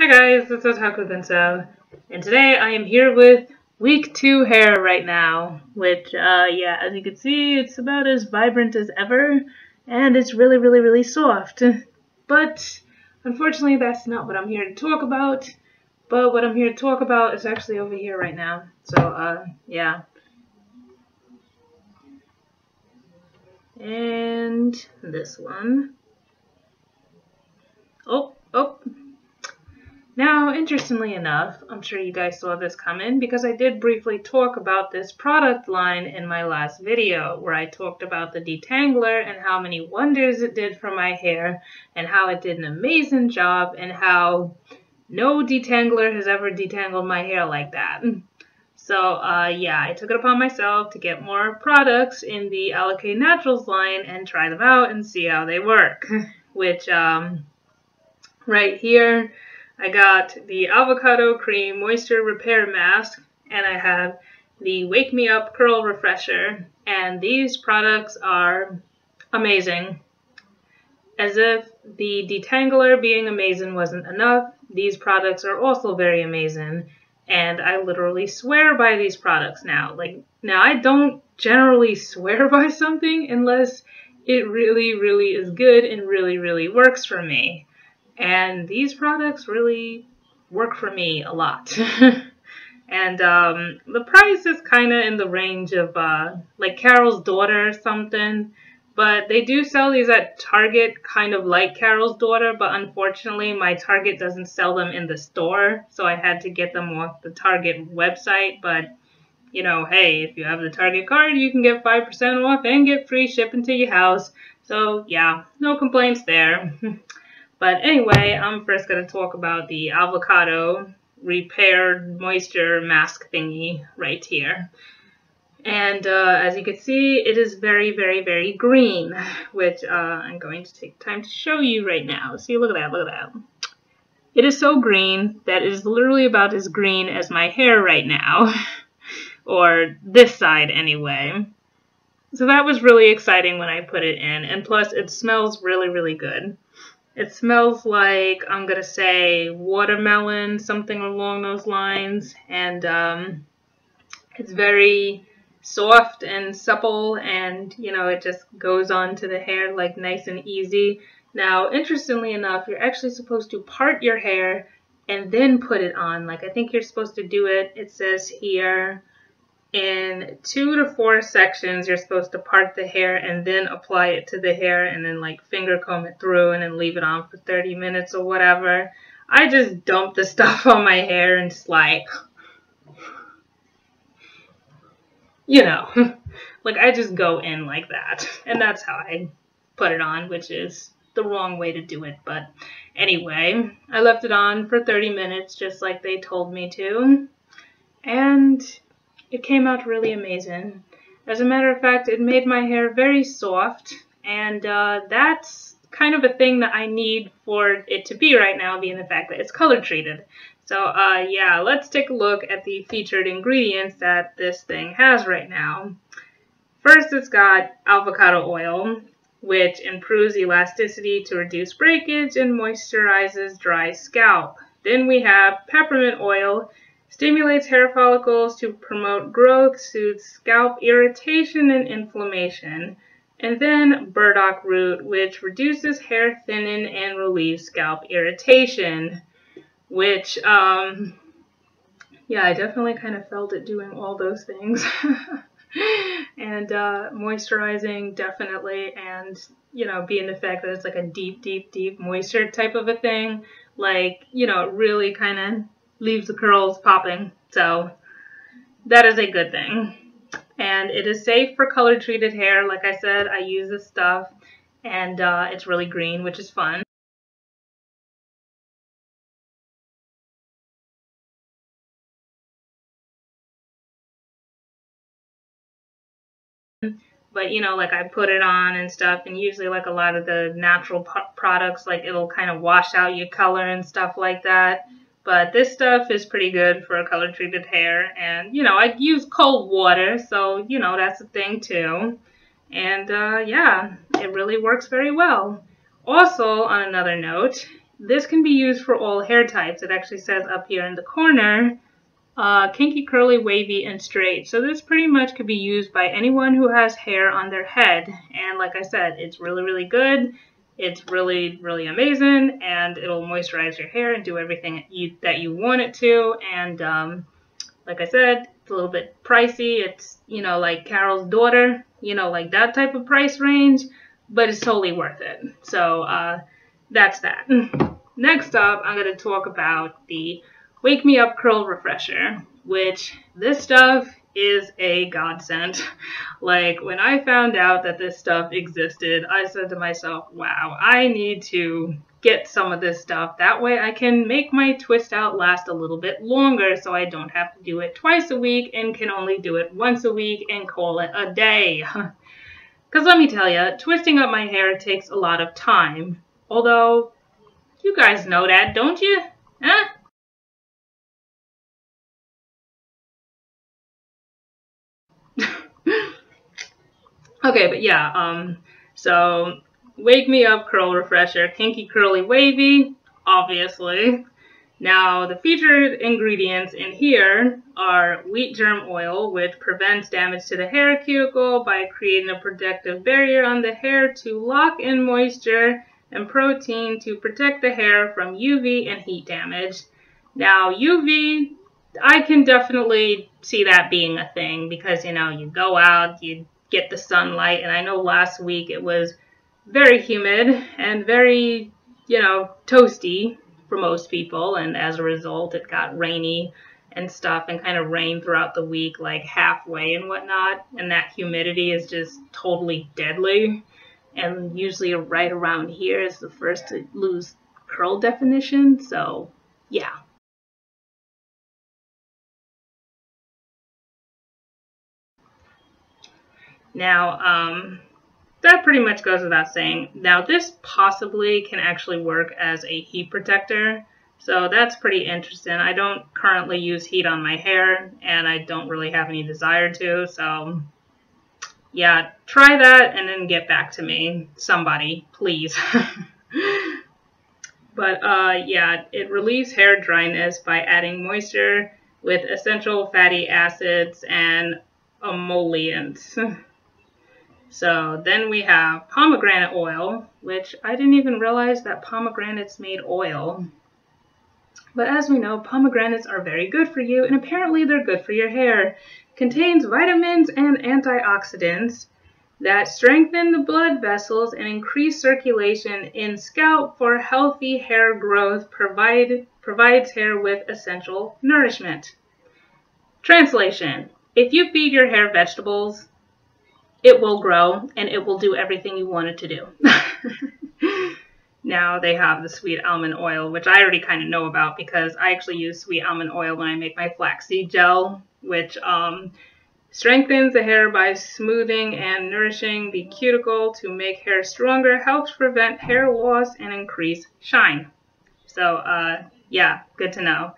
Hi guys, it's Otaku Gunso, and today I am here with week 2 hair right now, which, uh, yeah, as you can see, it's about as vibrant as ever, and it's really, really, really soft. But, unfortunately, that's not what I'm here to talk about, but what I'm here to talk about is actually over here right now, so, uh, yeah. And this one. Oh, oh, now, interestingly enough, I'm sure you guys saw this coming because I did briefly talk about this product line in my last video where I talked about the detangler and how many wonders it did for my hair and how it did an amazing job and how no detangler has ever detangled my hair like that. So, uh, yeah, I took it upon myself to get more products in the Alikay Naturals line and try them out and see how they work. Which, um, right here, I got the Avocado Cream Moisture Repair Mask, and I have the Wake Me Up Curl Refresher, and these products are amazing. As if the detangler being amazing wasn't enough, these products are also very amazing, and I literally swear by these products now. Like, now I don't generally swear by something unless it really, really is good and really, really works for me. And these products really work for me a lot. and um, the price is kind of in the range of uh, like Carol's Daughter or something. But they do sell these at Target, kind of like Carol's Daughter, but unfortunately my Target doesn't sell them in the store, so I had to get them off the Target website. But, you know, hey, if you have the Target card, you can get 5% off and get free shipping to your house. So, yeah, no complaints there. But anyway, I'm first going to talk about the avocado repaired moisture mask thingy right here. And uh, as you can see, it is very, very, very green, which uh, I'm going to take time to show you right now. See, look at that, look at that. It is so green that it is literally about as green as my hair right now. or this side anyway. So that was really exciting when I put it in. And plus, it smells really, really good. It smells like, I'm going to say, watermelon, something along those lines. And um, it's very soft and supple and, you know, it just goes on to the hair like nice and easy. Now, interestingly enough, you're actually supposed to part your hair and then put it on. Like, I think you're supposed to do it, it says here, in two to four sections you're supposed to part the hair and then apply it to the hair and then like finger comb it through and then leave it on for 30 minutes or whatever. I just dump the stuff on my hair and just like, you know, like I just go in like that. And that's how I put it on, which is the wrong way to do it. But anyway, I left it on for 30 minutes just like they told me to. And it came out really amazing. As a matter of fact, it made my hair very soft, and uh, that's kind of a thing that I need for it to be right now, being the fact that it's color treated. So uh, yeah, let's take a look at the featured ingredients that this thing has right now. First, it's got avocado oil, which improves elasticity to reduce breakage and moisturizes dry scalp. Then we have peppermint oil, Stimulates hair follicles to promote growth, soothes scalp irritation and inflammation. And then burdock root, which reduces hair thinning and relieves scalp irritation. Which, um, yeah, I definitely kind of felt it doing all those things. and uh, moisturizing, definitely. And, you know, being the fact that it's like a deep, deep, deep moisture type of a thing, like, you know, it really kind of leaves the curls popping. So that is a good thing. And it is safe for color treated hair. Like I said, I use this stuff and uh, it's really green, which is fun. but you know like I put it on and stuff and usually like a lot of the natural products like it'll kind of wash out your color and stuff like that but this stuff is pretty good for color treated hair. And, you know, I use cold water, so, you know, that's a thing too. And, uh, yeah, it really works very well. Also, on another note, this can be used for all hair types. It actually says up here in the corner, uh, kinky, curly, wavy, and straight. So this pretty much could be used by anyone who has hair on their head. And like I said, it's really, really good. It's really, really amazing, and it'll moisturize your hair and do everything you, that you want it to. And um, like I said, it's a little bit pricey. It's, you know, like Carol's daughter, you know, like that type of price range, but it's totally worth it. So uh, that's that. Next up, I'm going to talk about the Wake Me Up Curl Refresher, which this stuff is a godsend. Like, when I found out that this stuff existed, I said to myself, wow, I need to get some of this stuff. That way I can make my twist out last a little bit longer so I don't have to do it twice a week and can only do it once a week and call it a day. Because let me tell you, twisting up my hair takes a lot of time. Although, you guys know that, don't you? Huh? Okay, but yeah, um, so Wake Me Up Curl Refresher, Kinky Curly Wavy, obviously. Now, the featured ingredients in here are wheat germ oil, which prevents damage to the hair cuticle by creating a protective barrier on the hair to lock in moisture, and protein to protect the hair from UV and heat damage. Now, UV, I can definitely see that being a thing because, you know, you go out, you get the sunlight. And I know last week it was very humid and very, you know, toasty for most people. And as a result, it got rainy and stuff and kind of rained throughout the week, like halfway and whatnot. And that humidity is just totally deadly. And usually right around here is the first to lose curl definition. So, yeah. Now, um, that pretty much goes without saying. Now, this possibly can actually work as a heat protector. So that's pretty interesting. I don't currently use heat on my hair, and I don't really have any desire to. So, yeah, try that and then get back to me. Somebody, please. but, uh, yeah, it relieves hair dryness by adding moisture with essential fatty acids and emollients. So then we have pomegranate oil, which I didn't even realize that pomegranates made oil. But as we know, pomegranates are very good for you, and apparently they're good for your hair. Contains vitamins and antioxidants that strengthen the blood vessels and increase circulation in scalp for healthy hair growth, provide, provides hair with essential nourishment. Translation. If you feed your hair vegetables, it will grow and it will do everything you want it to do. now they have the sweet almond oil, which I already kind of know about because I actually use sweet almond oil when I make my flaxseed gel, which um, strengthens the hair by smoothing and nourishing the cuticle to make hair stronger, helps prevent hair loss, and increase shine. So, uh, yeah, good to know.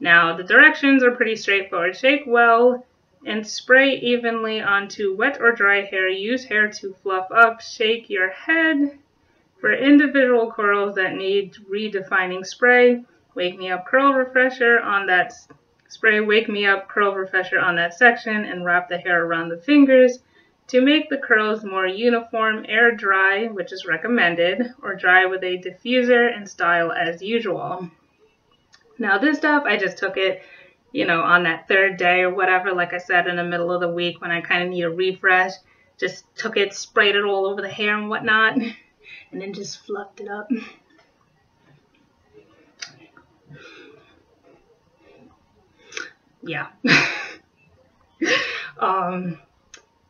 Now, the directions are pretty straightforward. Shake well and spray evenly onto wet or dry hair. Use hair to fluff up. Shake your head. For individual curls that need redefining spray, wake me up curl refresher on that spray, wake me up curl refresher on that section and wrap the hair around the fingers. To make the curls more uniform, air dry, which is recommended, or dry with a diffuser and style as usual. Now this stuff, I just took it you know, on that third day or whatever, like I said, in the middle of the week when I kind of need a refresh, just took it, sprayed it all over the hair and whatnot, and then just fluffed it up. Yeah. um,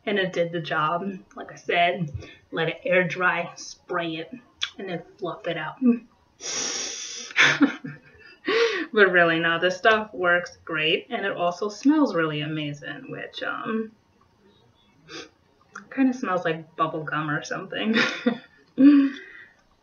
and it did the job. Like I said, let it air dry, spray it, and then fluff it out. but really, no, this stuff works great, and it also smells really amazing, which um, kind of smells like bubble gum or something.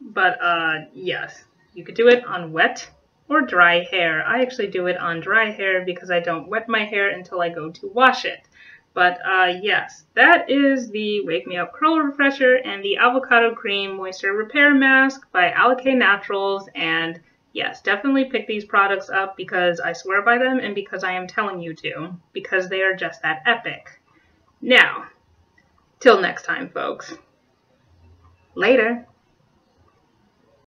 but uh, yes, you could do it on wet or dry hair. I actually do it on dry hair because I don't wet my hair until I go to wash it. But uh, yes, that is the Wake Me Up Curl Refresher and the Avocado Cream Moisture Repair Mask by Alikay Naturals. And yes, definitely pick these products up because I swear by them and because I am telling you to, because they are just that epic. Now, till next time, folks. Later.